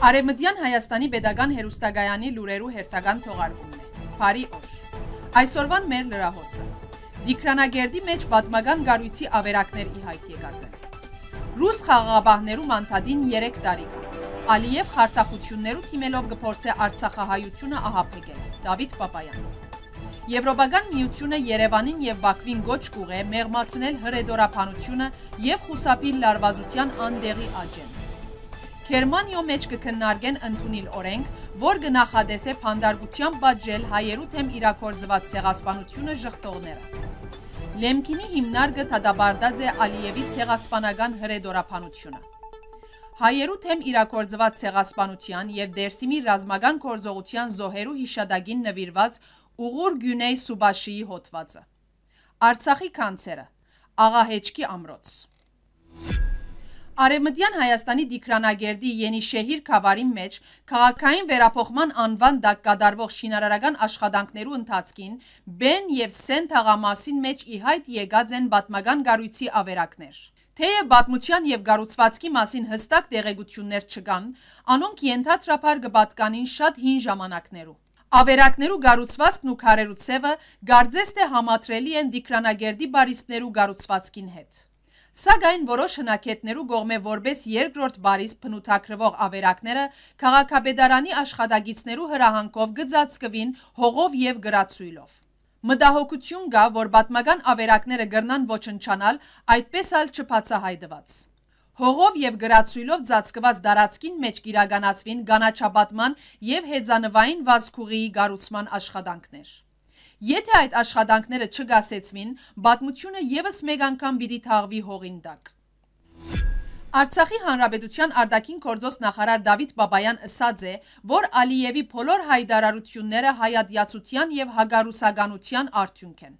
Արևմտյան Հայաստանի Պետական Հերոստագայանի լուրերու հերթական թողարկումն է։ Փարի օր։ Այսօրվան մեր լրահոսը։ Դիկրանագերդի մեջ պատմական գարույցի ավերակներ ի հայտ եկած են։ Ռուս խաղաղաբահներու մանդատին 3 տարի կա։ Ալիև խարտախություններու թիմելով գործե Արցախահայությունը ահապեկել։ Դավիթ Պապայան։ Եվրոպական միությունը Երևանին եւ Բաքվին գոչ կուղե մեղմացնել հրեդորապանությունը եւ խուսափիլ լարվածության անդեղի աջեն։ Գերմանիո մեջ կքննարկեն ընդունել օրենք, որ գնահատես է փանդարգության բաժել հայերու թեմ իրակորձված ցեղասպանությունը շղթողները։ Լեմկինի հիմնարկը դադարդած է Ալիևի ցեղասպանական հրեդորապանությունը։ Հայերու թեմ իրակորձված ցեղասպանության եւ Դերսիմի ռազմական կորձողության զոհերու հիշադակին նվիրված Ուղուր Գյունեյ Սուբաշիի հոդվածը։ Արցախի կանցերը Աղահեճկի ամրոց Արևմտյան Հայաստանի Դիկրանագերդի Ենիշեհիր խավարի մեջ քաղաքային վերափոխման անվան դակ կատարվող շինարարական աշխատանքներու ընթացքին Բեն եւ Սեն թաղամասին մեջ ի հայտ եկած են պատմական գառույցի ավերակներ։ Թեև պատմության եւ գառուցվածքի մասին հստակ տեղեկություններ չկան, անոնք ենթադրաբար կպատկանին շատ հին ժամանակներու։ Ավերակներու գառուցվածքն ու քարերու ցևը գարձեստե համատրելի են Դիկրանագերդի բարիստներու գառուցվածքին հետ։ Սակայն որոշ հնակետներու գողմե որբես երկրորդ բարիս փնութակրվող ավերակները քաղաքապետարանի աշխատագիցներու հրահանգով գծածկվին հողով եւ գրացույլով։ Մտահոգություն կա, որ պատմական ավերակները գրնան ոչնչանալ, այդպես ալ չբացահայտված։ Հողով եւ գրացույլով ծածկված դարածքին մեջ կիրականացվին գանաչապատման եւ հեծանվային վազքուղիի գառուցման աշխատանքներ։ Եթե այդ աշխատանքները չգասեցվին, պատմությունը եւս մեկ անգամ պիտի թաղվի հողին տակ։ Արցախի հանրապետության արտաքին գործոս նախարար Դավիթ Բաբայան ասաց է, որ Ալիևի բոլոր հայդարարությունները հայատյացության եւ հագարուսականության արդյունք են։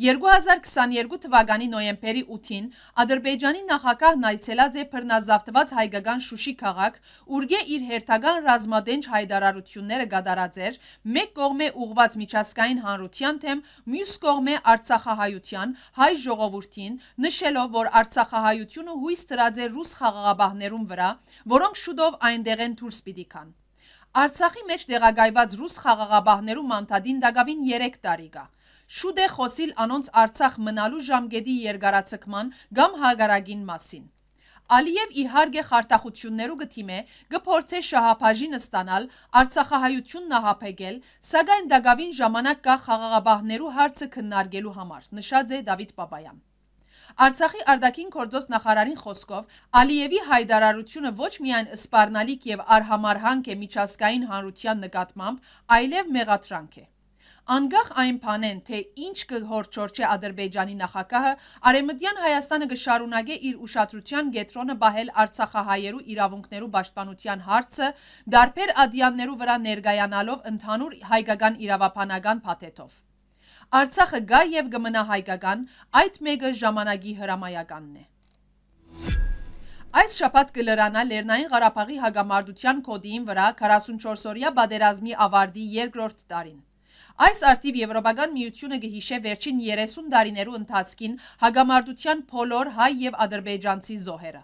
2022 թվականի նոյեմբերի 8-ին Ադրբեջանի նախագահն այցելած է բռնազավթված հայկական Շուշի քաղաք, ուրգե իր հերթական ռազմադենջ հայդարարությունները գդարած էր, մեկ կողմե ուղված միջազգային հանրության թեմ, մյուս կողմե Արցախահայության, հայ ժողովրդին, նշելով, որ Արցախահայությունը հույս տրած է ռուս խաղաղաբահներուն վրա, որոնք շուտով այնտեղ են դուրս պիտի կան։ Արցախի մեջ տեղակայված ռուս խաղաղաբահներու մանդատին դակավին 3 տարի կա շուտ է խոսիլ անոնց Արցախ մնալու ժամկետի երկարացկման կամ հագարագին մասին։ Ալիև իհարգե խարտախություններու գթիմե գփորձե շահապաժին ստանալ Արցախահայություն նահապեկել, սակայն դակավին ժամանակ կա խաղաղաբահներու հարցը քննարկելու համար, նշած է Դավիթ Պապայան։ Արցախի արտաքին գործոս նախարարին խոսքով Ալիևի հայդարարությունը ոչ միայն սպառնալիք եւ արհամարհանք է միջազգային հանրության նկատմամբ, այլև մեղատրանք է։ Անգախ այն փանեն, թե ինչ կհորչորչի Ադրբեջանի նախագահը, Արեմդյան Հայաստանը կշարունակե իր ուշադրության գետրոնը բահել Արցախահայերու իրավունքներու պաշտպանության հարցը, դարբեր ադյաններու վրա ներգայանալով ընդհանուր հայկական իրավապանական փաթեթով։ Արցախը գա եւ կմնա հայկական, այդ մեկը ժամանակի հրամայականն է։ Այս շապատ կլրանա լերնային Հարապաղի հագամարդության կոդիին վրա 44-որյա բադերազմի ավարդի երկրորդ տարին։ Այս արդիվ Եվրոպական միությունը գհիշե վերջին 30 տարիներու ընթացքին հագամարտության փոլոր հայ եւ ադրբեջանցի զոհերը։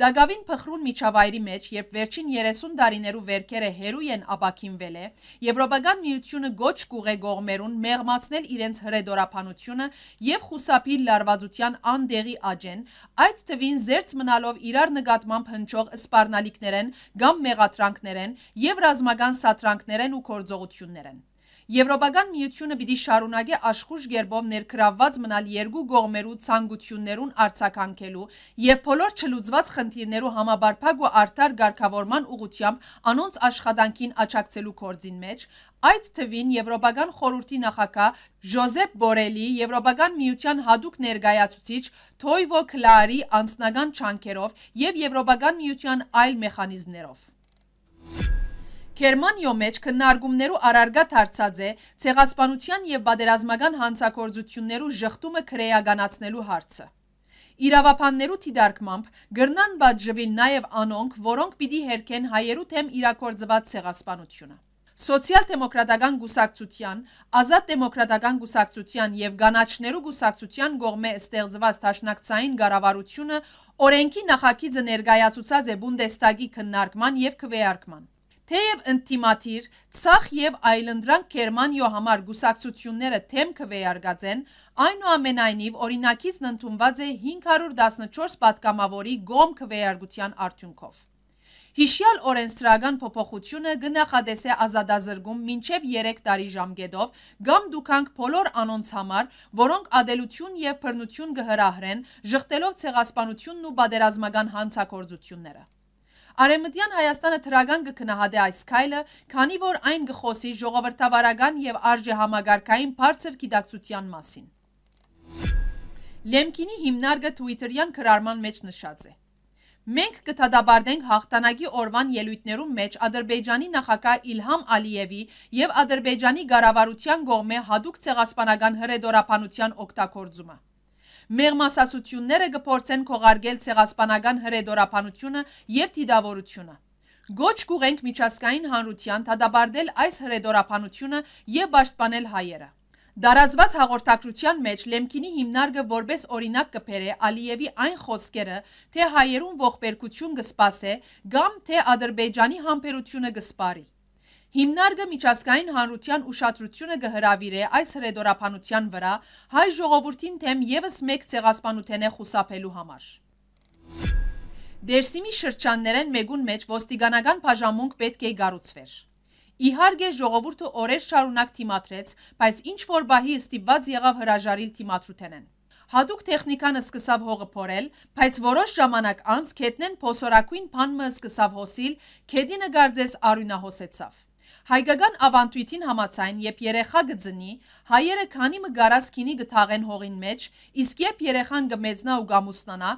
Դագավին փխրուն միջավայրի մեջ, երբ վերջին 30 տարիներու վերքերը հերու են ապակինվել է, Եվրոպական միությունը գոչ կուղե գողմերուն մեղմացնել իրենց հրեդորապանությունը եւ խուսափի լարվածության անդեղի աջեն, այդ թվին զերծ մնալով իրար նկատմամբ հնչող սպառնալիքներեն կամ մեղատրանքներեն եւ ռազմական սատրանքներեն ու կորձողություններեն։ Եվրոպական միությունը պիտի շարունակե աշխուժ գերբով ներգրավված մնալ երկու կողմերու ցանկություններուն արձագանքելու եւ բոլոր չլուծված խնդիրներու համաբարփակ ու արդար ղեկավարման ուղղությամբ անոնց աշխատանքին աջակցելու կորձին մեջ, այդ թվին Եվրոպական խորհրդի նախագահ Ժոզեփ Բորելի, Եվրոպական միության հadoop ներկայացուցիչ Թոյվո Քլարի անձնական չանքերով եւ Եվրոպական միության այլ մեխանիզմներով։ Գերմանիո մեջ քննարկումներու արարգատ հարցած է ցեղասպանության եւ բادرազմական հանցակործություններու շղթումը քրեականացնելու հարցը։ Իրավապաններու դիդարկմամբ գրնան բաց ժվին նաև անոնք, որոնք պիտի հերքեն հայերու թեմ իրակորձված ցեղասպանությունը։ Սոցիալ-դեմոկրատական գուսակցության, ազատ դեմոկրատական գուսակցության եւ գանաչներու գուսակցության գողմե ստեղծված ճաշնակցային ղարավարությունը օրենքի նախագիծը ներկայացուցած է Բունդեստագի քննարկման եւ քվեարկման։ Թեև ընտիմատիր, ցախ եւ այլընտրանք Գերմանիո համար գուսակցությունները թեմքը վեյարգած են, այնուամենայնիվ օրինակիցն ընդունված է 514 պատգամավորի գոմ քվեյարգության արդյունքով։ Հիշյալ օրենսդրական փոփոխությունը գնահատես է ազատազրկում մինչև 3 տարի ժամկետով կամ դուքանք բոլոր անոնց համար, որոնք ադելություն եւ բռնություն կհրահրեն, շղթելով ցեղասպանությունն ու բادرազմական հանցակործությունները։ Արեմտյան Հայաստանը թրագան կքնահատե այս քայլը, քանի որ այն գխոսի ժողովրդավարական եւ արժեհամագարկային բարձր գիտակցության մասին։ Լեմկինի հիմնարկը Twitter-յան քրարման մեջ նշած է. Մենք կթադաբարդենք հաղթանակի օրվան ելույթներում մեջ Ադրբեջանի նախագահ Իլհամ Ալիևի եւ Ադրբեջանի ղարավարության կողմէ հadoop ցեղասպանական հրեդորապանության օգտագործումը։ Մեղմասացությունները կփորձեն քողարկել ցեղասպանական հրեդորապանությունը եւ թիդավորությունը։ Գոչ կուղենք միջազգային հանրության թադաբարդել այս հրեդորապանությունը եւ պաշտպանել հայերը։ Դարածված հաղորդակցության մեջ Լեմկինի հիմնարկը որպես օրինակ կփերե Ալիևի այն խոսքերը, թե հայերուն ողբերգություն կսպասե կամ թե Ադրբեջանի համբերությունը կսպարի։ Հիմնարկը միջազգային հանրության ուշադրությունը կհրավիրե այս հրեդորապանության վրա հայ ժողովրդին թեմ եւս մեկ ցեղասպանութենե խուսափելու համար։ Դերսիմի շրջաններեն մեկուն մեջ ոստիկանական բաժամունք պետք է գառուցվեր։ Իհարկե ժողովուրդը օրեր շարունակ թիմատրեց, բայց ինչ որ բահի ստիպված եղավ հրաժարիլ թիմատրութենեն։ Հadoop տեխնիկան սկսավ հողը փորել, բայց որոշ ժամանակ անց քետնեն փոսորակույն փանմը սկսավ հոսիլ, քեդինը գարձես արյունահոսեցավ։ Հայկական ավանտույթին համացայն, երբ երեխա գծնի, հայերը քանի մը գարած քինի գթաղեն հողին մեջ, իսկ երբ երեխան գմեծնա ու գամուսնանա,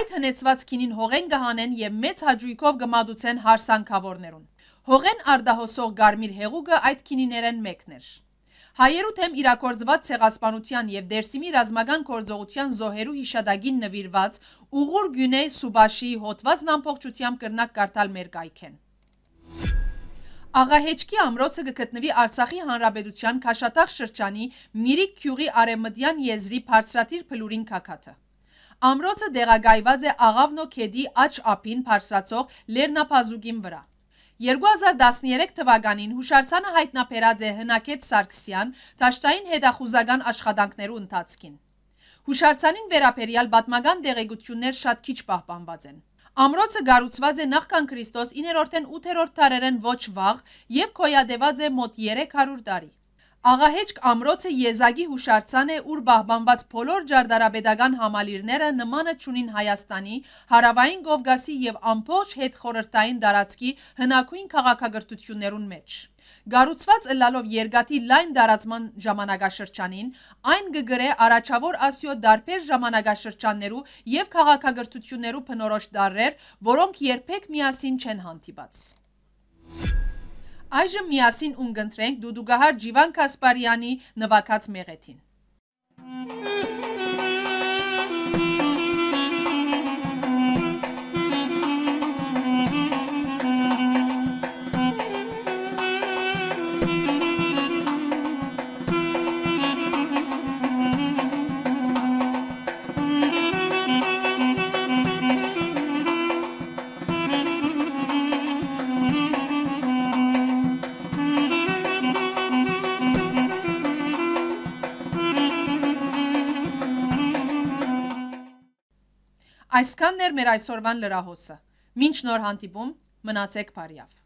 այդ հնեցված քինին հողեն գհանեն եւ մեծ հաջույքով գմադուցեն հարսանքավորներուն։ Հողեն արդահոսող Գարմիր հեղուկը այդ քինիներեն մեկն էր։ Հայերու թեմ իրակորձված ցեղասպանության եւ Դերսիմի ռազմական կորձողության զոհերու հիշադակին նվիրված Ուղուր Գյունե Սուբաշիի հոդվածն ամբողջությամբ կրնակ կարդալ մեր կայքեն։ Աղահեչքի ամրոցը կգտնվի Արցախի Հանրապետության Քաշաթաղ շրջանի Միրիկ Քյուղի արեմտյան եզրի բարձրատիր փլուրին քակաթը։ Ամրոցը դեղագայված է Աղավնո քեդի աչ ափին բարձրացող Լեռնապազուկին վրա։ 2013 թվականին հուշարձանը հայտնաբերած է Հնակետ Սարգսյան դաշտային հետախուզական աշխատանքներու ընթացքին։ Հուշարձանին վերապերյալ պատմական դեղեցություններ շատ քիչ պահպանված են։ Ամրոցը գառուցված է նախքան Քրիստոս 9-րդեն 8-րդ դարերեն ոչ վաղ եւ կոյադեված է մոտ 300 տարի։ Աղահեճք ամրոցը եզագի հուշարձան է, ուր բահբանված բոլոր ջարդարաբեդական համալիրները նմանը ճունին Հայաստանի, հարավային Կովգասի եւ ամբողջ հետ խորհրդային դարածքի հնակույն քաղաքագրտություններուն մեջ։ Գառուցված ըլլալով երկաթի լայն դարածման ժամանակաշրջանին, այն գգրե առաջավոր Ասիո դարբեր ժամանակաշրջաններու եւ քաղաքագրտություններու փնորոշ դարեր, որոնք երբեք միասին չեն հանդիպած։ Այժմ միասին ունգընտրենք Դուդուգահար Ջիվան Կասպարյանի նվակած մեղեթին։ Այսքանն էր մեր այսօրվան լրահոսը։ Մինչ նոր հանդիպում, մնացեք բարյավ։